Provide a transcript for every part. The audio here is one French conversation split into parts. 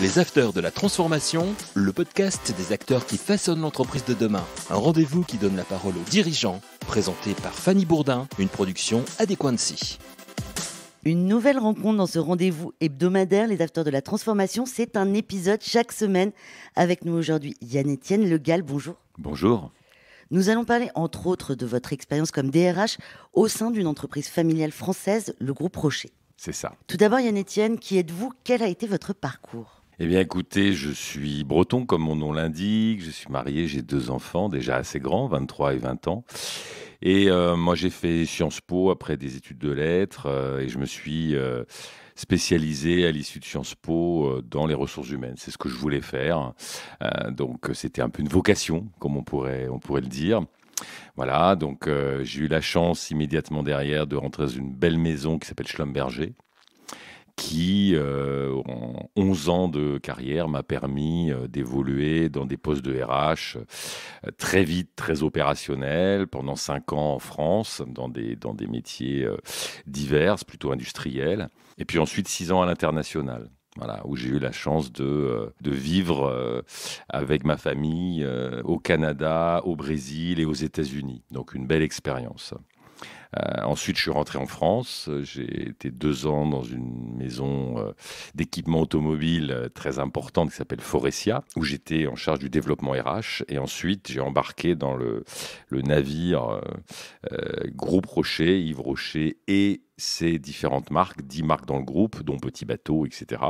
Les Acteurs de la Transformation, le podcast des acteurs qui façonnent l'entreprise de demain. Un rendez-vous qui donne la parole aux dirigeants, présenté par Fanny Bourdin, une production Adéquancy. Une nouvelle rencontre dans ce rendez-vous hebdomadaire, les acteurs de la transformation. C'est un épisode chaque semaine. Avec nous aujourd'hui, Yann-Étienne Le Gall. Bonjour. Bonjour. Nous allons parler entre autres de votre expérience comme DRH au sein d'une entreprise familiale française, le groupe Rocher. C'est ça. Tout d'abord, Yann-Étienne, qui êtes-vous? Quel a été votre parcours? Eh bien, écoutez, je suis breton, comme mon nom l'indique. Je suis marié, j'ai deux enfants, déjà assez grands, 23 et 20 ans. Et euh, moi, j'ai fait Sciences Po après des études de lettres euh, et je me suis euh, spécialisé à l'issue de Sciences Po dans les ressources humaines. C'est ce que je voulais faire. donc, c'était un peu une vocation, comme on pourrait, on pourrait le dire. Voilà, donc j'ai eu la chance immédiatement derrière de rentrer dans une belle maison qui s'appelle Schlumberger qui, euh, en 11 ans de carrière, m'a permis euh, d'évoluer dans des postes de RH euh, très vite, très opérationnels, pendant 5 ans en France, dans des, dans des métiers divers, plutôt industriels, et puis ensuite 6 ans à l'international. Voilà, où j'ai eu la chance de, de vivre avec ma famille au Canada, au Brésil et aux États-Unis. Donc une belle expérience. Euh, ensuite, je suis rentré en France. J'ai été deux ans dans une maison euh, d'équipement automobile euh, très importante qui s'appelle Forestia, où j'étais en charge du développement RH. Et ensuite, j'ai embarqué dans le, le navire Groupe Rocher, Yves Rocher et ses différentes marques, dix marques dans le groupe, dont Petit Bateau, etc.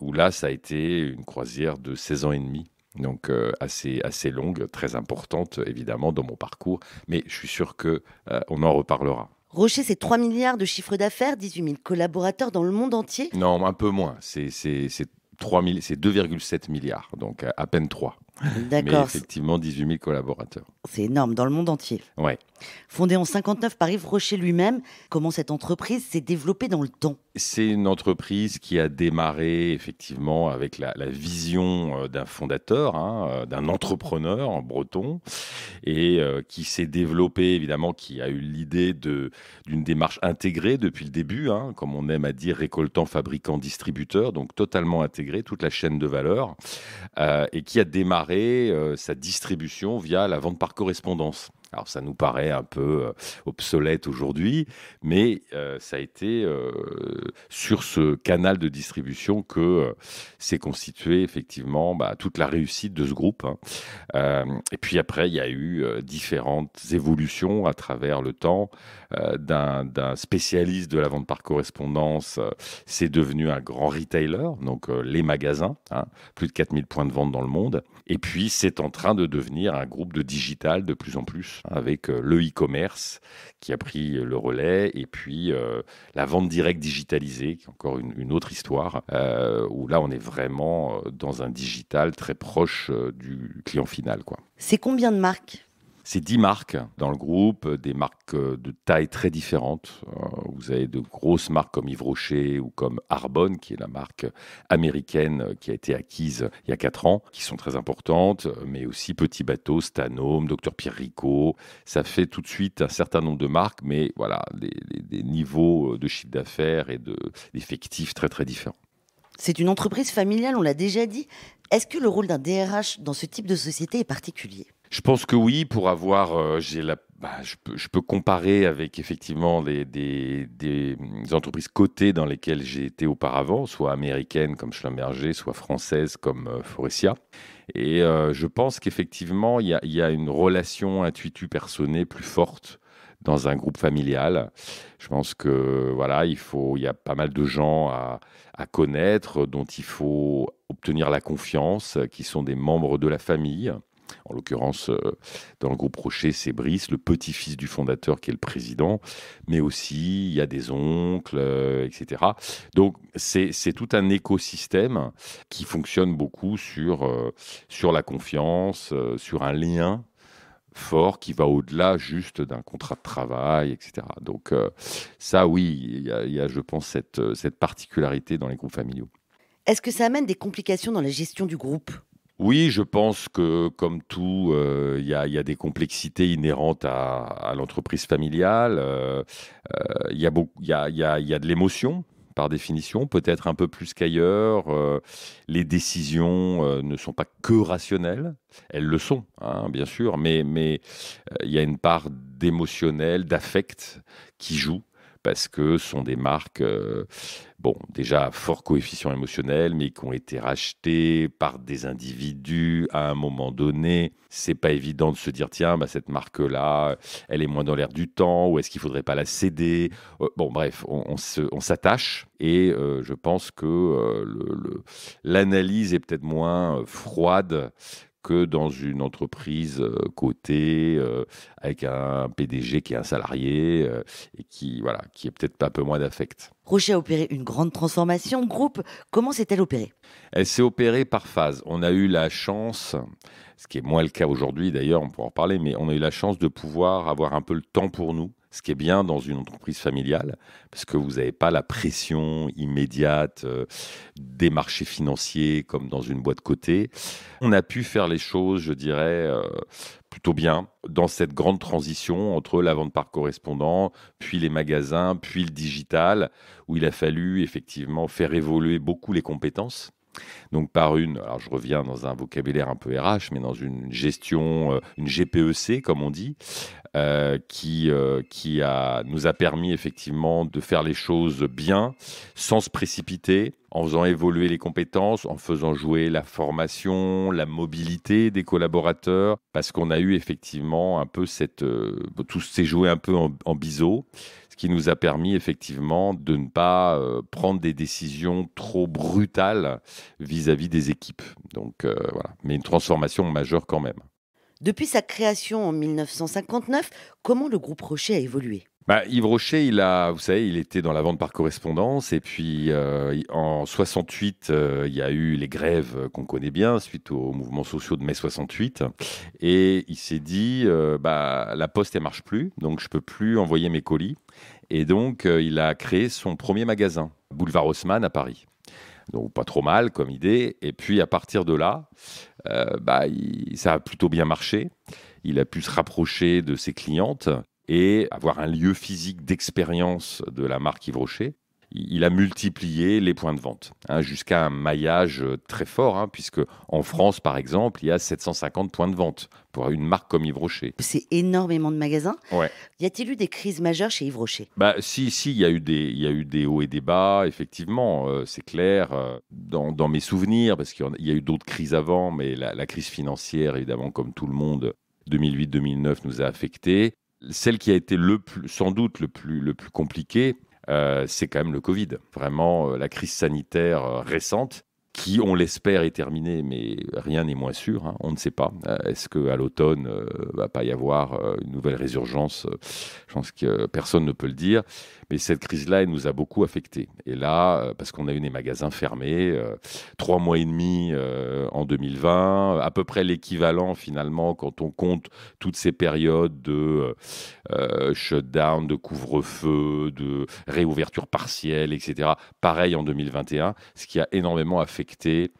où là, ça a été une croisière de 16 ans et demi donc euh, assez, assez longue, très importante évidemment dans mon parcours, mais je suis sûr qu'on euh, on en reparlera. Rocher, c'est 3 milliards de chiffre d'affaires, 18 000 collaborateurs dans le monde entier? Non, un peu moins, c'est 2,7 milliards, donc à peine 3. D'accord. Mais effectivement, 18 000 collaborateurs. C'est énorme dans le monde entier. Ouais. Fondée en 59 par Yves Rocher lui-même, comment cette entreprise s'est développée dans le temps? C'est une entreprise qui a démarré effectivement avec la, vision euh, d'un fondateur, hein, euh, d'un entrepreneur en breton, et euh, qui s'est développée évidemment, qui a eu l'idée d'une démarche intégrée depuis le début, hein, comme on aime à dire, récoltant, fabricant, distributeur, donc totalement intégrée, toute la chaîne de valeur, et qui a démarré euh, sa distribution via la vente par correspondance. Alors ça nous paraît un peu euh, obsolète aujourd'hui, mais euh, ça a été sur ce canal de distribution que s'est constituée effectivement bah, toute la réussite de ce groupe. Hein. et puis après, il y a eu différentes évolutions à travers le temps. D'un spécialiste de la vente par correspondance, c'est devenu un grand retailer, donc les magasins, hein, plus de 4000 points de vente dans le monde. Et puis, c'est en train de devenir un groupe de digital de plus en plus, avec euh, le e-commerce qui a pris le relais, et puis euh, la vente directe digitalisée, qui est encore une, autre histoire, euh, où là, on est vraiment dans un digital très proche du client final. C'est combien de marques? C'est 10 marques dans le groupe, des marques de taille très différentes. Euh, vous avez de grosses marques comme Yves Rocher ou comme Arbonne, qui est la marque américaine qui a été acquise il y a 4 ans, qui sont très importantes, mais aussi Petit Bateau, Stanome, Dr Pierre Rico. Ça fait tout de suite un certain nombre de marques, mais voilà, des, niveaux de chiffre d'affaires et d'effectifs très très différents. C'est une entreprise familiale, on l'a déjà dit. Est-ce que le rôle d'un DRH dans ce type de société est particulier? Je pense que oui, pour avoir, euh, bah, je, peux, comparer avec effectivement des, entreprises cotées dans lesquelles j'ai été auparavant, soit américaines comme Schlumberger, soit françaises comme euh, Forestia. Et euh, je pense qu'effectivement, il y, a, une relation intuitu-personnée plus forte dans un groupe familial. Je pense que voilà, il y a pas mal de gens à connaître, dont il faut obtenir la confiance, qui sont des membres de la famille. En l'occurrence, euh, dans le groupe Rocher, c'est Brice, le petit-fils du fondateur qui est le président, mais aussi il y a des oncles, euh, etc. Donc c'est tout un écosystème qui fonctionne beaucoup sur, euh, sur la confiance, sur un lien fort qui va au-delà juste d'un contrat de travail, etc. Donc ça, oui, il y, a, je pense, cette, cette particularité dans les groupes familiaux. Est-ce que ça amène des complications dans la gestion du groupe? Oui, je pense que comme tout, euh, il y, a des complexités inhérentes à, l'entreprise familiale. Il y, a, de l'émotion par définition, peut-être un peu plus qu'ailleurs. Euh, les décisions euh, ne sont pas que rationnelles, elles le sont, hein, bien sûr, mais mais il y a une part d'émotionnel, d'affect qui joue parce que ce sont des marques, euh, bon, déjà fort coefficient émotionnel, mais qui ont été rachetées par des individus à un moment donné. C'est pas évident de se dire, tiens, bah, cette marque-là, elle est moins dans l'air du temps, ou est-ce qu'il faudrait pas la céder? Euh, Bon, bref, on, s'attache, et euh, je pense que l'analyse est peut-être moins froide que dans une entreprise euh, cotée euh, avec un PDG qui est un salarié euh, et qui voilà qui est peut-être un peu moins d'affect. Rocher a opéré une grande transformation. Groupe, comment s'est-elle opérée? Elle s'est opérée par phase. On a eu la chance, ce qui est moins le cas aujourd'hui d'ailleurs, on pourra en parler, mais on a eu la chance de pouvoir avoir un peu le temps pour nous ce qui est bien dans une entreprise familiale, parce que vous n'avez pas la pression immédiate euh, des marchés financiers comme dans une boîte cotée. On a pu faire les choses, je dirais, euh, plutôt bien dans cette grande transition entre la vente par correspondant, puis les magasins, puis le digital, où il a fallu effectivement faire évoluer beaucoup les compétences. Donc par une, alors je reviens dans un vocabulaire un peu RH, mais dans une gestion, euh, une GPEC comme on dit, euh, qui, euh, qui a, nous a permis effectivement de faire les choses bien, sans se précipiter, en faisant évoluer les compétences, en faisant jouer la formation, la mobilité des collaborateurs, parce qu'on a eu effectivement un peu cette... tout s'est joué un peu en, en biseau ce qui nous a permis effectivement de ne pas prendre des décisions trop brutales vis-à-vis des équipes. Donc voilà, mais une transformation majeure quand même. Depuis sa création en 1959, comment le groupe Rocher a évolué? Bah, Yves Rocher, il a, vous savez, il était dans la vente par correspondance et puis euh, en 68, euh, il y a eu les grèves qu'on connaît bien suite aux mouvements sociaux de mai 68 et il s'est dit, euh, bah, la poste elle marche plus, donc je peux plus envoyer mes colis et donc il a créé son premier magasin, boulevard Haussmann à Paris. Donc pas trop mal comme idée. Et puis à partir de là, euh, bah, ça a plutôt bien marché. Il a pu se rapprocher de ses clientes et avoir un lieu physique d'expérience de la marque Yves Rocher il a multiplié les points de vente hein, jusqu'à un maillage euh, très fort, hein, puisque en France, par exemple, il y a 750 points de vente pour une marque comme Yves Rocher. C'est énormément de magasins. Ouais. Y a-t-il eu des crises majeures chez Yves Rocher? Bah si, si, il y a eu des, il y a eu des hauts et des bas, effectivement, euh, c'est clair. Euh, dans, dans, mes souvenirs, parce qu'il y, a eu d'autres crises avant, mais la, la, crise financière, évidemment, comme tout le monde, 2008-2009 nous a affectés. Celle qui a été le plus, sans doute le plus, le plus compliqué, euh, c'est quand même le Covid. Vraiment, euh, la crise sanitaire euh, récente qui, on l'espère, est terminée, mais rien n'est moins sûr. Hein. on ne sait pas. Est-ce qu'à l'automne, ne va pas y avoir une nouvelle résurgence? Je pense que personne ne peut le dire. Mais cette crise-là, elle nous a beaucoup affectés. Et là, euh, parce qu'on a eu des magasins fermés, euh, trois mois et demi euh, en 2020, à peu près l'équivalent finalement quand on compte toutes ces périodes de shutdown, de couvre-feu, de réouverture partielle, etc. Pareil en 2021, ce qui a énormément affecté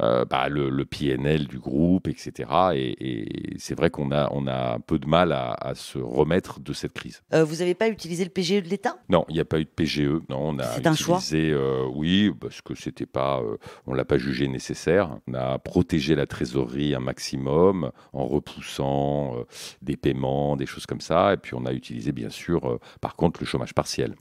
euh, bah, le, PNL du groupe, etc. Et, c'est vrai qu'on a, on a un peu de mal à, se remettre de cette crise. Euh, vous n'avez pas utilisé le PGE de l'État? Non, il n'y a pas eu de PGE. Non, on a c'est un choix. Euh, oui, parce que c'était pas, on l'a pas jugé nécessaire. On a protégé la trésorerie un maximum en repoussant des paiements, des choses comme ça. Et puis on a utilisé bien sûr, par contre, le chômage partiel.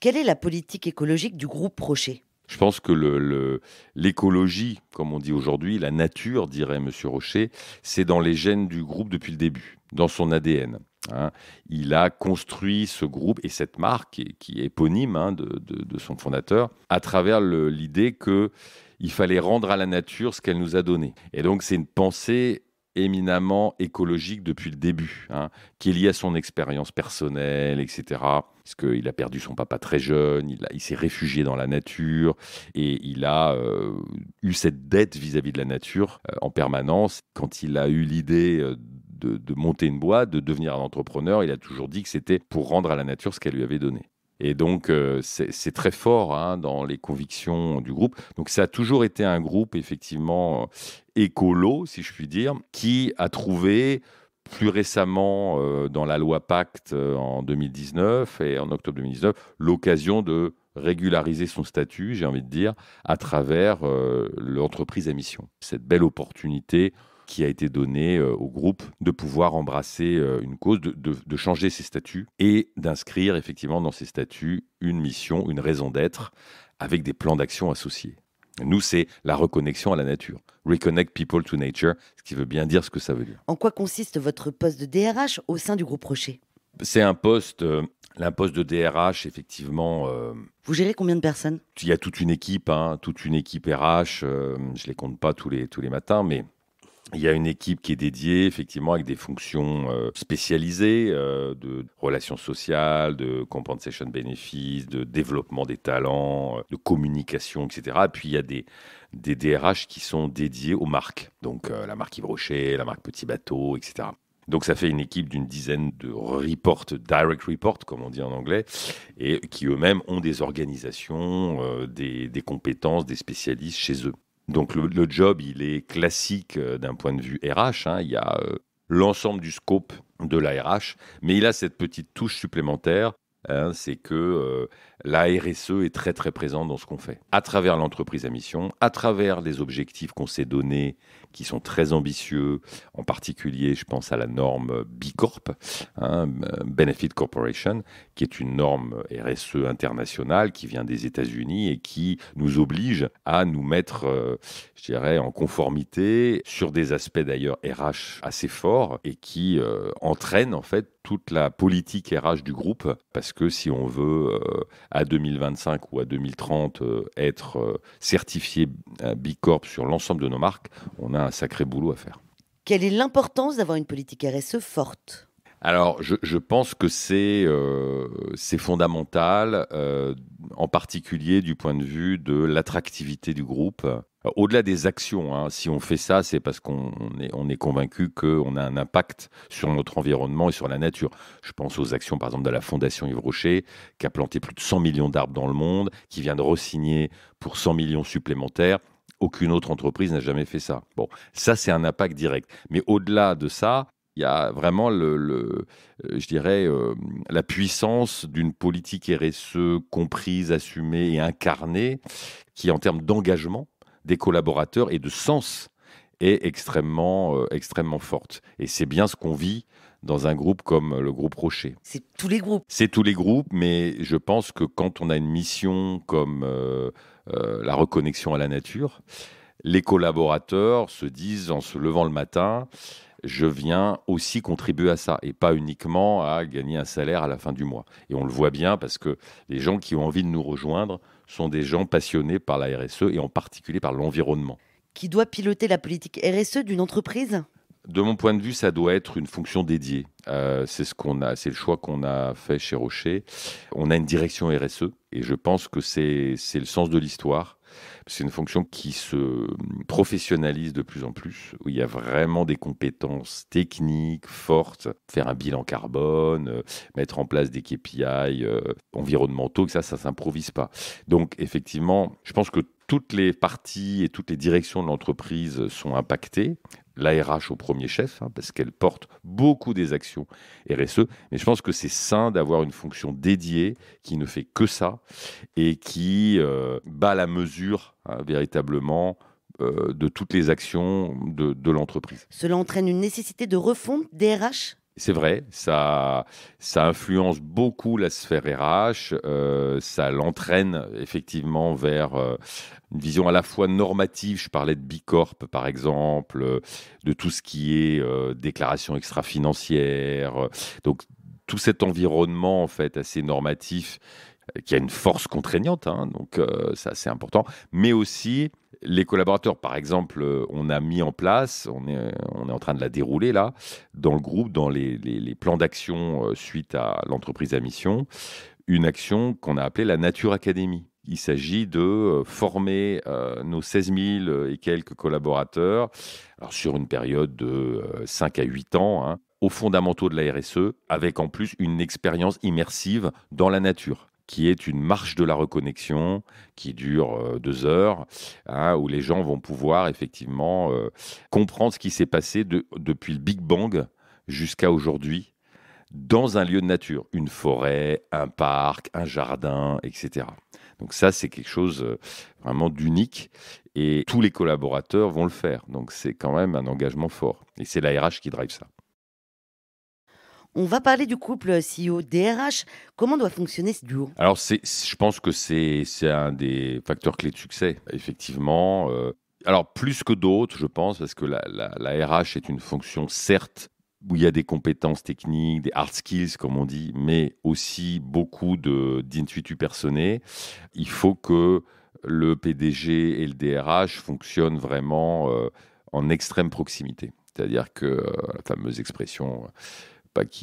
Quelle est la politique écologique du groupe Rocher? Je pense que l'écologie, comme on dit aujourd'hui, la nature, dirait M. Rocher, c'est dans les gènes du groupe depuis le début, dans son ADN. Hein. Il a construit ce groupe et cette marque, qui est éponyme hein, de, son fondateur, à travers l'idée qu'il fallait rendre à la nature ce qu'elle nous a donné. Et donc c'est une pensée éminemment écologique depuis le début, hein, qui est lié à son expérience personnelle, etc. Parce qu'il a perdu son papa très jeune, il, s'est réfugié dans la nature et il a euh, eu cette dette vis-à-vis de la nature euh, en permanence. Quand il a eu l'idée euh, de, monter une boîte, de devenir un entrepreneur, il a toujours dit que c'était pour rendre à la nature ce qu'elle lui avait donné. Et donc, c'est très fort hein, dans les convictions du groupe. Donc, ça a toujours été un groupe, effectivement, écolo, si je puis dire, qui a trouvé plus récemment, euh, dans la loi Pacte en 2019 et en octobre 2019, l'occasion de régulariser son statut, j'ai envie de dire, à travers euh, l'entreprise à mission. Cette belle opportunité qui a été donnée euh, au groupe de pouvoir embrasser euh, une cause, de, changer ses statuts et d'inscrire effectivement dans ses statuts une mission, une raison d'être, avec des plans d'action associés. Nous, c'est la reconnexion à la nature. Reconnect people to nature, ce qui veut bien dire ce que ça veut dire. En quoi consiste votre poste de DRH au sein du groupe Rocher? C'est un poste un poste de DRH, effectivement. Euh, Vous gérez combien de personnes? Il y a toute une équipe, hein, toute une équipe RH. Euh, je les compte pas tous les tous les matins, mais il y a une équipe qui est dédiée, effectivement, avec des fonctions euh, spécialisées de relations sociales, de compensation benefits, de développement des talents, de communication, etc. Et puis il y a des DRH qui sont dédiés aux marques, donc la marque Yves Rocher, la marque Petit Bateau, etc. Donc ça fait une équipe d'une dizaine de reports, direct reports comme on dit en anglais, et qui eux-mêmes ont des organisations, euh, des, compétences, des spécialistes chez eux. Donc le, job, il est classique euh, d'un point de vue RH. Hein. Il y a euh, l'ensemble du scope de la RH, mais il a cette petite touche supplémentaire Hein, c'est que euh, la RSE est très très présente dans ce qu'on fait, à travers l'entreprise à mission, à travers les objectifs qu'on s'est donnés, qui sont très ambitieux, en particulier je pense à la norme Bicorp, hein, Benefit Corporation, qui est une norme RSE internationale qui vient des États-Unis et qui nous oblige à nous mettre, euh, je dirais, en conformité sur des aspects d'ailleurs RH assez forts et qui euh, entraîne en fait toute la politique RH du groupe, parce que si on veut euh, à 2025 ou à 2030 euh, être certifié Bicorp sur l'ensemble de nos marques, on a un sacré boulot à faire. Quelle est l'importance d'avoir une politique RSE forte? Alors, je, pense que c'est fondamental, en particulier du point de vue de l'attractivité du groupe. Au-delà des actions, hein, si on fait ça, c'est parce qu'on est, on est convaincu qu'on a un impact sur notre environnement et sur la nature. Je pense aux actions, par exemple, de la Fondation Yves Rocher, qui a planté plus de 100 millions d'arbres dans le monde, qui vient de re-signer pour 100 millions supplémentaires. Aucune autre entreprise n'a jamais fait ça. Bon, ça, c'est un impact direct. Mais au-delà de ça, il y a vraiment, le, euh, je dirais, euh, la puissance d'une politique RSE comprise, assumée et incarnée, qui, en termes d'engagement, des collaborateurs et de sens est extrêmement, euh, extrêmement forte. Et c'est bien ce qu'on vit dans un groupe comme le groupe Rocher. C'est tous les groupes. C'est tous les groupes, mais je pense que quand on a une mission comme euh, la reconnexion à la nature, les collaborateurs se disent en se levant le matin, je viens aussi contribuer à ça et pas uniquement à gagner un salaire à la fin du mois. Et on le voit bien parce que les gens qui ont envie de nous rejoindre sont des gens passionnés par la RSE et en particulier par l'environnement. Qui doit piloter la politique RSE d'une entreprise? De mon point de vue, ça doit être une fonction dédiée. Euh, c'est ce qu'on a, c'est le choix qu'on a fait chez Rocher. On a une direction RSE et je pense que c'est le sens de l'histoire. C'est une fonction qui se professionnalise de plus en plus, où il y a vraiment des compétences techniques fortes, faire un bilan carbone, euh, mettre en place des KPI euh, environnementaux, que ça, ça s'improvise pas. Donc, effectivement, je pense que toutes les parties et toutes les directions de l'entreprise sont impactées l'ARH au premier chef, hein, parce qu'elle porte beaucoup des actions RSE. Mais je pense que c'est sain d'avoir une fonction dédiée qui ne fait que ça et qui euh, bat la mesure hein, véritablement euh, de toutes les actions de, de l'entreprise. Cela entraîne une nécessité de refonte des RH c'est vrai, ça, ça influence beaucoup la sphère RH, euh, ça l'entraîne effectivement vers euh, une vision à la fois normative, je parlais de Bicorp par exemple, de tout ce qui est euh, déclaration extra-financière, donc tout cet environnement en fait assez normatif qui a une force contraignante, hein, donc c'est assez important, mais aussi les collaborateurs, par exemple, euh, on a mis en place, on est, on est en train de la dérouler là, dans le groupe, dans les, plans d'action euh, suite à l'entreprise à mission, une action qu'on a appelée la Nature Academy. Il s'agit de euh, former nos 16 000 et quelques collaborateurs alors sur une période de 5 à 8 ans hein, aux fondamentaux de la RSE, avec en plus une expérience immersive dans la nature qui est une marche de la reconnexion qui dure euh, deux heures, hein, où les gens vont pouvoir effectivement euh, comprendre ce qui s'est passé depuis le Big Bang jusqu'à aujourd'hui dans un lieu de nature, une forêt, un parc, un jardin, etc. Donc ça, c'est quelque chose euh, vraiment d'unique et tous les collaborateurs vont le faire. Donc c'est quand même un engagement fort. Et c'est la RH qui drive ça. On va parler du couple CEO-DRH. Comment doit fonctionner ce duo? Alors, je pense que c'est un des facteurs clés de succès, effectivement. Euh, alors, plus que d'autres, je pense, parce que la, RH est une fonction, certes, où il y a des compétences techniques, des hard skills, comme on dit, mais aussi beaucoup d'intuitu personné. Il faut que le PDG et le DRH fonctionnent vraiment euh, en extrême proximité. C'est-à-dire que euh, la fameuse expression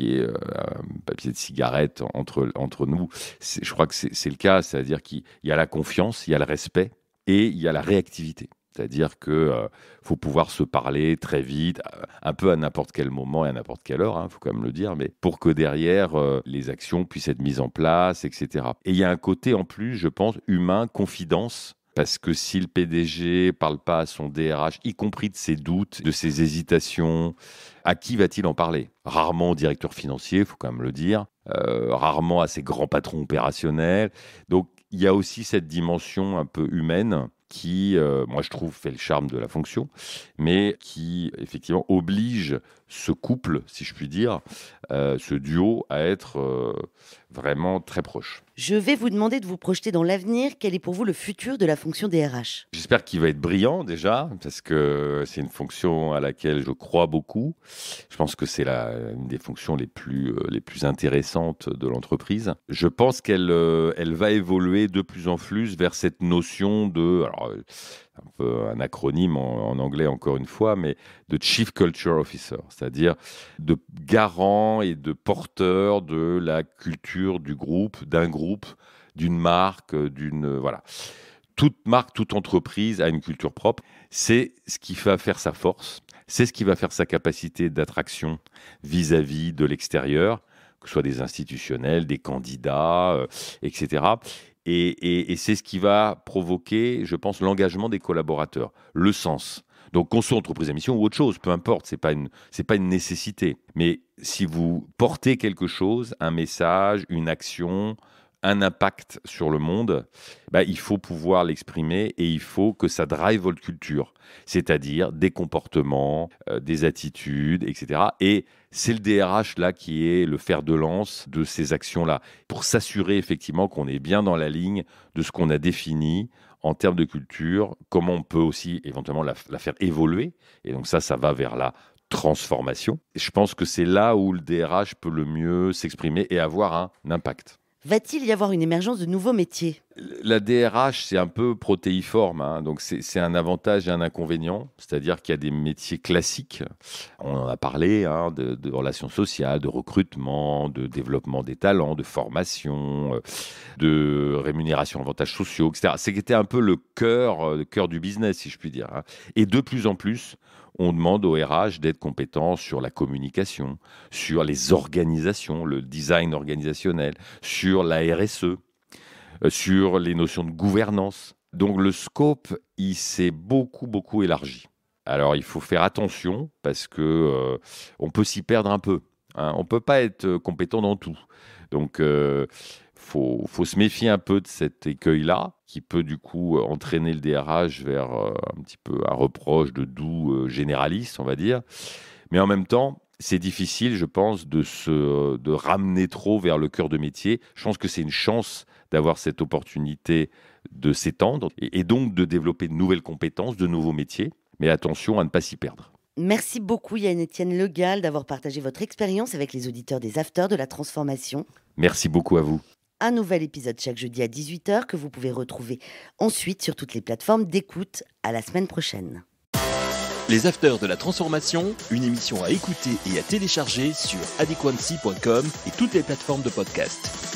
euh, un papier de cigarette entre, entre nous. Je crois que c'est le cas, c'est-à-dire qu'il y a la confiance, il y a le respect et il y a la réactivité. C'est-à-dire qu'il euh, faut pouvoir se parler très vite, un peu à n'importe quel moment et à n'importe quelle heure, il hein, faut quand même le dire, mais pour que derrière, euh, les actions puissent être mises en place, etc. Et il y a un côté en plus, je pense, humain, confidence, parce que si le PDG parle pas à son DRH, y compris de ses doutes, de ses hésitations, à qui va-t-il en parler? Rarement au directeur financier, il faut quand même le dire. Euh, rarement à ses grands patrons opérationnels. Donc il y a aussi cette dimension un peu humaine qui, euh, moi je trouve, fait le charme de la fonction, mais qui effectivement oblige ce couple, si je puis dire, euh, ce duo à être euh, vraiment très proche. Je vais vous demander de vous projeter dans l'avenir. Quel est pour vous le futur de la fonction DRH J'espère qu'il va être brillant déjà, parce que c'est une fonction à laquelle je crois beaucoup. Je pense que c'est une des fonctions les plus, les plus intéressantes de l'entreprise. Je pense qu'elle elle va évoluer de plus en plus vers cette notion de... Alors, un peu un acronyme en, anglais encore une fois, mais de Chief Culture Officer, c'est-à-dire de garant et de porteur de la culture du groupe, d'un groupe, d'une marque, d'une voilà. Toute marque, toute entreprise a une culture propre. C'est ce qui va faire sa force. C'est ce qui va faire sa capacité d'attraction vis-à-vis de l'extérieur, que ce soit des institutionnels, des candidats, euh, etc. Et, c'est ce qui va provoquer, je pense, l'engagement des collaborateurs, le sens. Donc, qu'on soit entreprise à mission ou autre chose, peu importe, ce n'est pas, une, pas une nécessité. Mais si vous portez quelque chose, un message, une action, un impact sur le monde, bah, il faut pouvoir l'exprimer et il faut que ça drive votre culture, c'est-à-dire des comportements, euh, des attitudes, etc. Et c'est le DRH là qui est le fer de lance de ces actions-là, pour s'assurer effectivement qu'on est bien dans la ligne de ce qu'on a défini en termes de culture, comment on peut aussi éventuellement la, faire évoluer. Et donc ça, ça va vers la transformation. Et je pense que c'est là où le DRH peut le mieux s'exprimer et avoir un impact. Va-t-il y avoir une émergence de nouveaux métiers? La DRH, c'est un peu protéiforme, hein. donc c'est un avantage et un inconvénient. C'est-à-dire qu'il y a des métiers classiques, on en a parlé, hein, de, relations sociales, de recrutement, de développement des talents, de formation, euh, de rémunération, avantages sociaux, etc. C'était un peu le cœur, euh, cœur du business, si je puis dire. Hein. Et de plus en plus, on demande au RH d'être compétent sur la communication, sur les organisations, le design organisationnel, sur la RSE, sur les notions de gouvernance. Donc le scope, il s'est beaucoup, beaucoup élargi. Alors il faut faire attention parce que euh, on peut s'y perdre un peu. Hein. On ne peut pas être compétent dans tout. Donc euh, faut, faut se méfier un peu de cet écueil-là, qui peut du coup entraîner le DRH vers euh, un petit peu un reproche de doux euh, généraliste, on va dire. Mais en même temps, c'est difficile, je pense, de se de ramener trop vers le cœur de métier. Je pense que c'est une chance d'avoir cette opportunité de s'étendre et, et donc de développer de nouvelles compétences, de nouveaux métiers. Mais attention à ne pas s'y perdre. Merci beaucoup Yann-Étienne Legal d'avoir partagé votre expérience avec les auditeurs des Afters de la Transformation. Merci beaucoup à vous un nouvel épisode chaque jeudi à 18h que vous pouvez retrouver ensuite sur toutes les plateformes d'écoute. À la semaine prochaine. Les Afters de la Transformation, une émission à écouter et à télécharger sur adequancy.com et toutes les plateformes de podcast.